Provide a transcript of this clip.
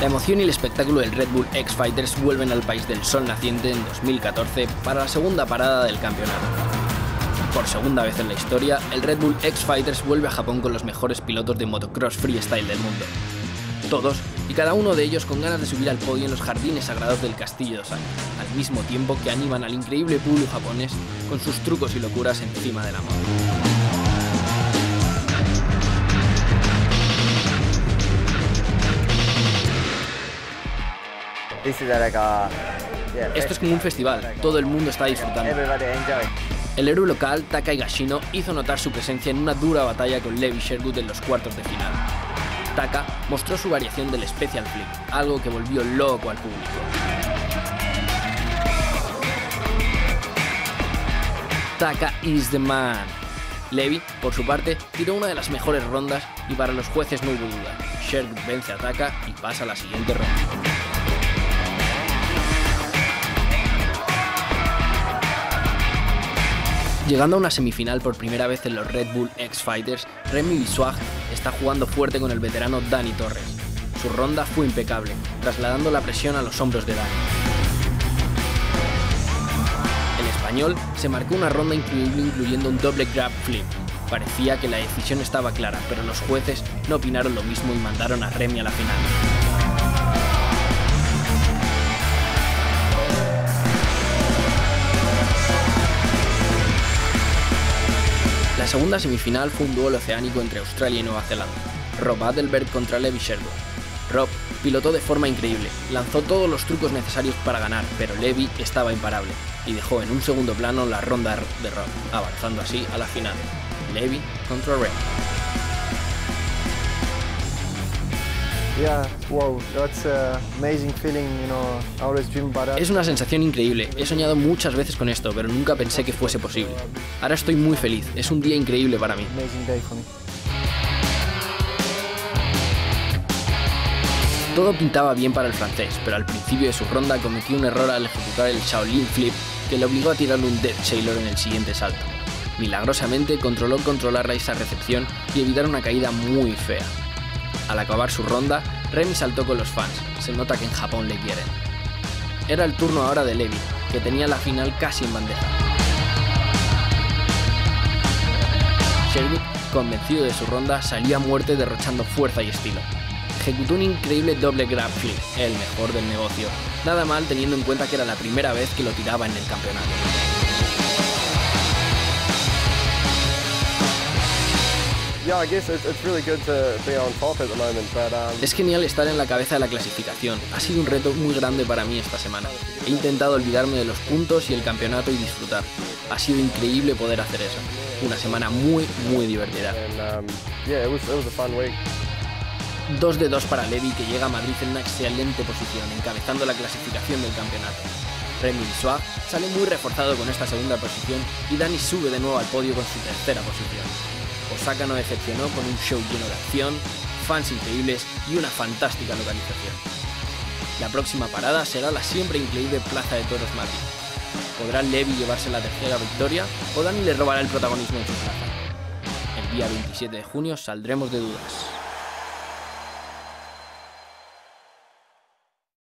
La emoción y el espectáculo del Red Bull X Fighters vuelven al país del sol naciente en 2014 para la segunda parada del campeonato. Por segunda vez en la historia, el Red Bull X Fighters vuelve a Japón con los mejores pilotos de motocross freestyle del mundo. Todos y cada uno de ellos con ganas de subir al podio en los jardines sagrados del Castillo de Osaka, al mismo tiempo que animan al increíble público japonés con sus trucos y locuras encima de la moto. Esto es como un festival, todo el mundo está disfrutando. El héroe local, Taka Higashino, hizo notar su presencia en una dura batalla con Levi Sherwood en los cuartos de final. Taka mostró su variación del Special Flip, algo que volvió loco al público. Taka is the man. Levi, por su parte, tiró una de las mejores rondas y para los jueces no hubo duda. Sherwood vence a Taka y pasa a la siguiente ronda. Llegando a una semifinal por primera vez en los Red Bull X Fighters, Remy Biswag está jugando fuerte con el veterano Dani Torres. Su ronda fue impecable, trasladando la presión a los hombros de Dani. El español se marcó una ronda increíble incluyendo un doble grab flip. Parecía que la decisión estaba clara, pero los jueces no opinaron lo mismo y mandaron a Remy a la final. La segunda semifinal fue un duelo oceánico entre Australia y Nueva Zelanda. Rob Adelberg contra Levi Sherwood. Rob pilotó de forma increíble, lanzó todos los trucos necesarios para ganar, pero Levi estaba imparable y dejó en un segundo plano la ronda de Rob, avanzando así a la final. Levi contra Ray. Es una sensación increíble. He soñado muchas veces con esto, pero nunca pensé que fuese posible. Ahora estoy muy feliz. Es un día increíble para mí. Todo pintaba bien para el francés, pero al principio de su ronda cometió un error al ejecutar el Shaolin Flip que le obligó a tirarle un Death Sailor en el siguiente salto. Milagrosamente controló controlar esa recepción y evitar una caída muy fea. Al acabar su ronda, Remy saltó con los fans, se nota que en Japón le quieren. Era el turno ahora de Levi, que tenía la final casi en bandeja. Sherwood, convencido de su ronda, salió a muerte derrochando fuerza y estilo. Ejecutó un increíble doble grab flip, el mejor del negocio. Nada mal teniendo en cuenta que era la primera vez que lo tiraba en el campeonato. Es genial estar en la cabeza de la clasificación. Ha sido un reto muy grande para mí esta semana. He intentado olvidarme de los puntos y el campeonato y disfrutar. Ha sido increíble poder hacer eso. Una semana muy, muy divertida. Um, dos de dos para Levi que llega a Madrid en una excelente posición, encabezando la clasificación del campeonato. Remy Swag sale muy reforzado con esta segunda posición y Dani sube de nuevo al podio con su tercera posición. Osaka no decepcionó con un show lleno de acción, fans increíbles y una fantástica localización. La próxima parada será la siempre increíble Plaza de Toros Madrid. ¿Podrá Levi llevarse la tercera victoria o Dani le robará el protagonismo en su plaza? El día 27 de junio saldremos de dudas.